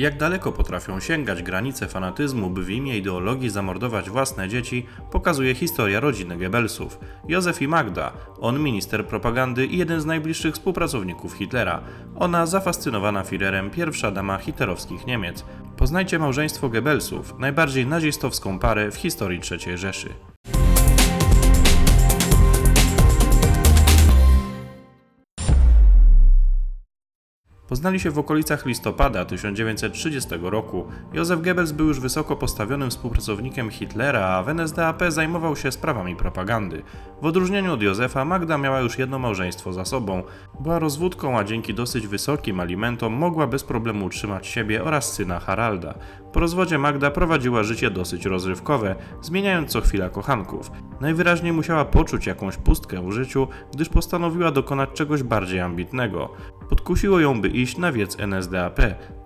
Jak daleko potrafią sięgać granice fanatyzmu, by w imię ideologii zamordować własne dzieci, pokazuje historia rodziny Goebbelsów. Józef i Magda, on minister propagandy i jeden z najbliższych współpracowników Hitlera. Ona zafascynowana Führerem, pierwsza dama hitlerowskich Niemiec. Poznajcie małżeństwo Goebbelsów, najbardziej nazistowską parę w historii III Rzeszy. Poznali się w okolicach listopada 1930 roku. Józef Goebbels był już wysoko postawionym współpracownikiem Hitlera, a w NSDAP zajmował się sprawami propagandy. W odróżnieniu od Józefa, Magda miała już jedno małżeństwo za sobą. Była rozwódką, a dzięki dosyć wysokim alimentom mogła bez problemu utrzymać siebie oraz syna Haralda. Po rozwodzie Magda prowadziła życie dosyć rozrywkowe, zmieniając co chwila kochanków. Najwyraźniej musiała poczuć jakąś pustkę w życiu, gdyż postanowiła dokonać czegoś bardziej ambitnego. Podkusiło ją, by iść na wiec NSDAP.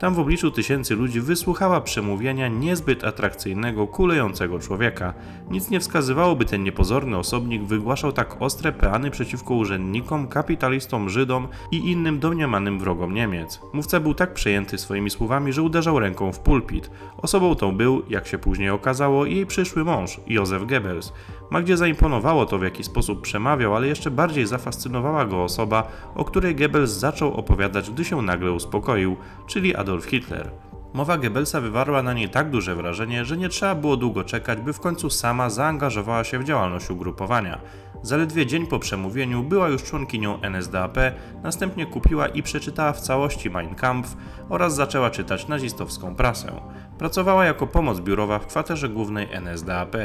Tam w obliczu tysięcy ludzi wysłuchała przemówienia niezbyt atrakcyjnego, kulejącego człowieka. Nic nie wskazywało, by ten niepozorny osobnik wygłaszał tak ostre peany przeciwko urzędnikom, kapitalistom, Żydom i innym domniemanym wrogom Niemiec. Mówca był tak przejęty swoimi słowami, że uderzał ręką w pulpit. Osobą tą był, jak się później okazało, jej przyszły mąż, Józef Goebbels. Magdzie zaimponowało to, w jaki sposób przemawiał, ale jeszcze bardziej zafascynowała go osoba, o której Goebbels zaczął opowiadać, gdy się nagle uspokoił, czyli Adolf Hitler. Mowa Goebbelsa wywarła na niej tak duże wrażenie, że nie trzeba było długo czekać, by w końcu sama zaangażowała się w działalność ugrupowania. Zaledwie dzień po przemówieniu była już członkinią NSDAP, następnie kupiła i przeczytała w całości Mein Kampf oraz zaczęła czytać nazistowską prasę. Pracowała jako pomoc biurowa w kwaterze głównej NSDAP.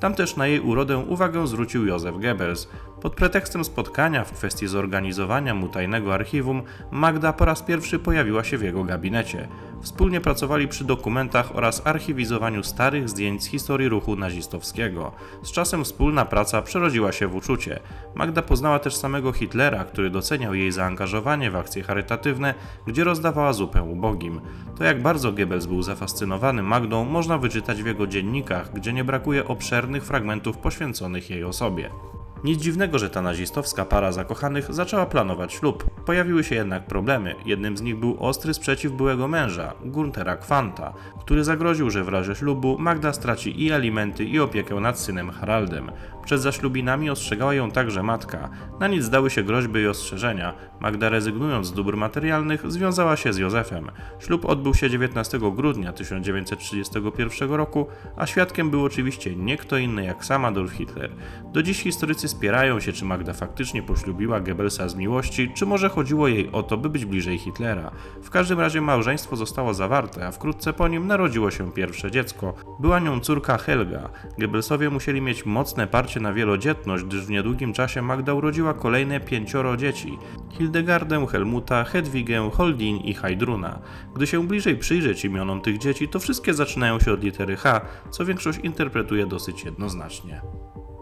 Tam też na jej urodę uwagę zwrócił Józef Goebbels. Pod pretekstem spotkania w kwestii zorganizowania mu tajnego archiwum, Magda po raz pierwszy pojawiła się w jego gabinecie. Wspólnie pracowali przy dokumentach oraz archiwizowaniu starych zdjęć z historii ruchu nazistowskiego. Z czasem wspólna praca przerodziła się w uczucie. Magda poznała też samego Hitlera, który doceniał jej zaangażowanie w akcje charytatywne, gdzie rozdawała zupę ubogim. To jak bardzo Goebbels był zafascynowany Magdą, można wyczytać w jego dziennikach, gdzie nie brakuje obszernych fragmentów poświęconych jej osobie. Nic dziwnego, że ta nazistowska para zakochanych zaczęła planować ślub. Pojawiły się jednak problemy. Jednym z nich był ostry sprzeciw byłego męża, Guntera Kwanta, który zagroził, że w razie ślubu Magda straci i alimenty, i opiekę nad synem Haraldem. Przed zaślubinami ostrzegała ją także matka. Na nic zdały się groźby i ostrzeżenia. Magda rezygnując z dóbr materialnych związała się z Józefem. Ślub odbył się 19 grudnia 1931 roku, a świadkiem był oczywiście nie kto inny jak sam Adolf Hitler. Do dziś historycy spierają się, czy Magda faktycznie poślubiła Goebbelsa z miłości, czy może chodziło jej o to, by być bliżej Hitlera. W każdym razie małżeństwo zostało zawarte, a wkrótce po nim narodziło się pierwsze dziecko. Była nią córka Helga. Goebbelsowie musieli mieć mocne parcie na wielodzietność, gdyż w niedługim czasie Magda urodziła kolejne pięcioro dzieci. Hildegardę, Helmuta, Hedwigę, Holdin i Heidruna. Gdy się bliżej przyjrzeć imionom tych dzieci, to wszystkie zaczynają się od litery H, co większość interpretuje dosyć jednoznacznie.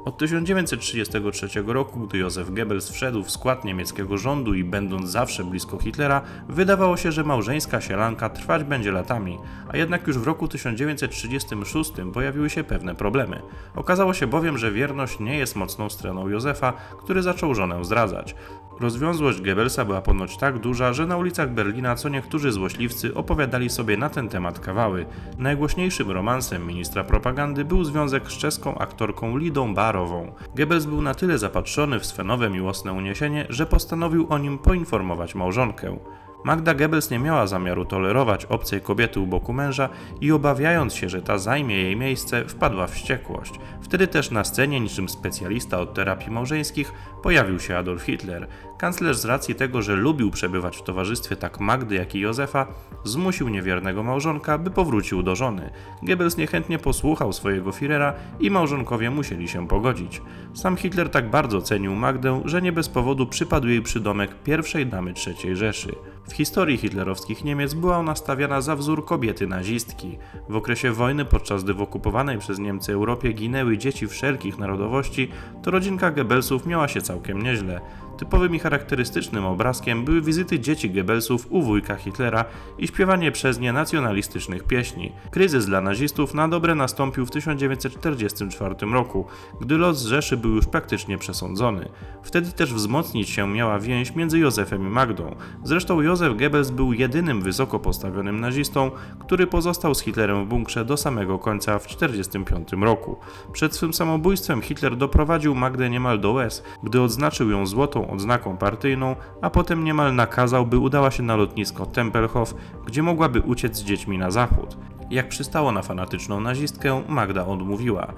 Od 1933 roku, gdy Józef Goebbels wszedł w skład niemieckiego rządu i będąc zawsze blisko Hitlera, wydawało się, że małżeńska sielanka trwać będzie latami, a jednak już w roku 1936 pojawiły się pewne problemy. Okazało się bowiem, że wierność nie jest mocną stroną Józefa, który zaczął żonę zdradzać. Rozwiązłość Goebbelsa była ponoć tak duża, że na ulicach Berlina co niektórzy złośliwcy opowiadali sobie na ten temat kawały. Najgłośniejszym romansem ministra propagandy był związek z czeską aktorką Lidą Barową. Goebbels był na tyle zapatrzony w swe nowe miłosne uniesienie, że postanowił o nim poinformować małżonkę. Magda Goebbels nie miała zamiaru tolerować obcej kobiety u boku męża i obawiając się, że ta zajmie jej miejsce, wpadła w wściekłość. Wtedy też na scenie, niczym specjalista od terapii małżeńskich, pojawił się Adolf Hitler. Kanclerz z racji tego, że lubił przebywać w towarzystwie tak Magdy, jak i Józefa, zmusił niewiernego małżonka, by powrócił do żony. Goebbels niechętnie posłuchał swojego Führera i małżonkowie musieli się pogodzić. Sam Hitler tak bardzo cenił Magdę, że nie bez powodu przypadł jej przydomek pierwszej damy III Rzeszy. W historii hitlerowskich Niemiec była ona stawiana za wzór kobiety nazistki. W okresie wojny, podczas gdy w okupowanej przez Niemcy Europie ginęły dzieci wszelkich narodowości, to rodzinka Goebbelsów miała się całkiem nieźle. Typowym i charakterystycznym obrazkiem były wizyty dzieci Goebbelsów u wujka Hitlera i śpiewanie przez nie nacjonalistycznych pieśni. Kryzys dla nazistów na dobre nastąpił w 1944 roku, gdy los Rzeszy był już praktycznie przesądzony. Wtedy też wzmocnić się miała więź między Józefem i Magdą. Zresztą Józef Goebbels był jedynym wysoko postawionym nazistą, który pozostał z Hitlerem w bunkrze do samego końca w 1945 roku. Przed swym samobójstwem Hitler doprowadził Magdę niemal do łez, gdy odznaczył ją złotą odznaką partyjną, a potem niemal nakazał, by udała się na lotnisko Tempelhof, gdzie mogłaby uciec z dziećmi na zachód. Jak przystało na fanatyczną nazistkę, Magda odmówiła.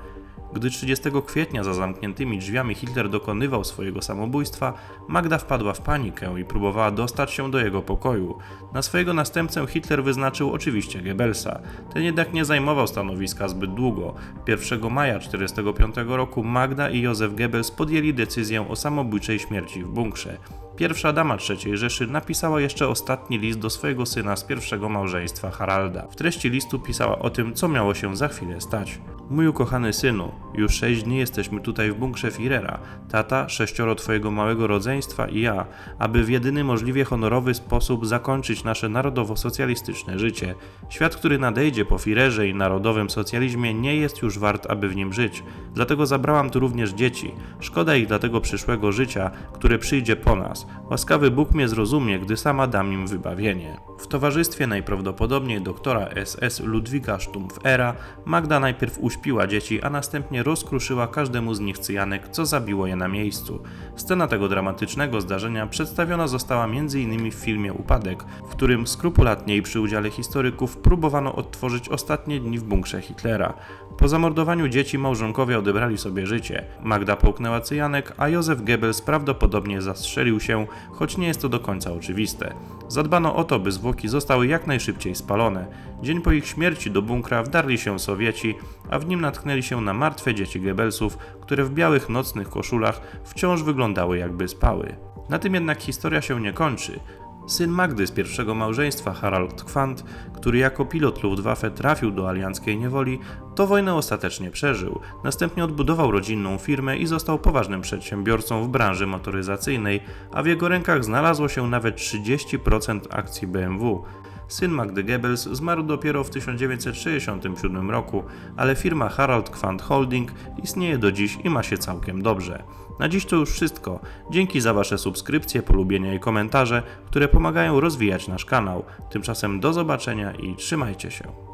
Gdy 30 kwietnia za zamkniętymi drzwiami Hitler dokonywał swojego samobójstwa, Magda wpadła w panikę i próbowała dostać się do jego pokoju. Na swojego następcę Hitler wyznaczył oczywiście Goebbelsa. Ten jednak nie zajmował stanowiska zbyt długo. 1 maja 1945 roku Magda i Józef Goebbels podjęli decyzję o samobójczej śmierci w bunkrze. Pierwsza dama III Rzeszy napisała jeszcze ostatni list do swojego syna z pierwszego małżeństwa Haralda. W treści listu pisała o tym, co miało się za chwilę stać. Mój ukochany synu, już sześć dni jesteśmy tutaj w bunkrze Firera, tata, sześcioro twojego małego rodzeństwa i ja, aby w jedyny możliwie honorowy sposób zakończyć nasze narodowo-socjalistyczne życie. Świat, który nadejdzie po Firerze i narodowym socjalizmie nie jest już wart, aby w nim żyć. Dlatego zabrałam tu również dzieci. Szkoda ich dla tego przyszłego życia, które przyjdzie po nas. Łaskawy Bóg mnie zrozumie, gdy sama dam im wybawienie. W towarzystwie najprawdopodobniej doktora SS Ludwika Stumpfera Magda najpierw uśpiła dzieci, a następnie rozkruszyła każdemu z nich cyjanek, co zabiło je na miejscu. Scena tego dramatycznego zdarzenia przedstawiona została m.in. w filmie Upadek, w którym skrupulatnie i przy udziale historyków próbowano odtworzyć ostatnie dni w bunkrze Hitlera. Po zamordowaniu dzieci małżonkowie odebrali sobie życie. Magda połknęła cyjanek, a Józef Goebbels prawdopodobnie zastrzelił się, choć nie jest to do końca oczywiste. Zadbano o to, by zwłoki zostały jak najszybciej spalone. Dzień po ich śmierci do bunkra wdarli się Sowieci, a w nim natknęli się na martwe dzieci Goebbelsów, które w białych nocnych koszulach wciąż wyglądały jakby spały. Na tym jednak historia się nie kończy. Syn Magdy z pierwszego małżeństwa, Harald Kwant, który jako pilot Luftwaffe trafił do alianckiej niewoli, to wojnę ostatecznie przeżył. Następnie odbudował rodzinną firmę i został poważnym przedsiębiorcą w branży motoryzacyjnej, a w jego rękach znalazło się nawet 30% akcji BMW. Syn Magdy Goebbels zmarł dopiero w 1967 roku, ale firma Harald Quant Holding istnieje do dziś i ma się całkiem dobrze. Na dziś to już wszystko. Dzięki za Wasze subskrypcje, polubienia i komentarze, które pomagają rozwijać nasz kanał. Tymczasem do zobaczenia i trzymajcie się.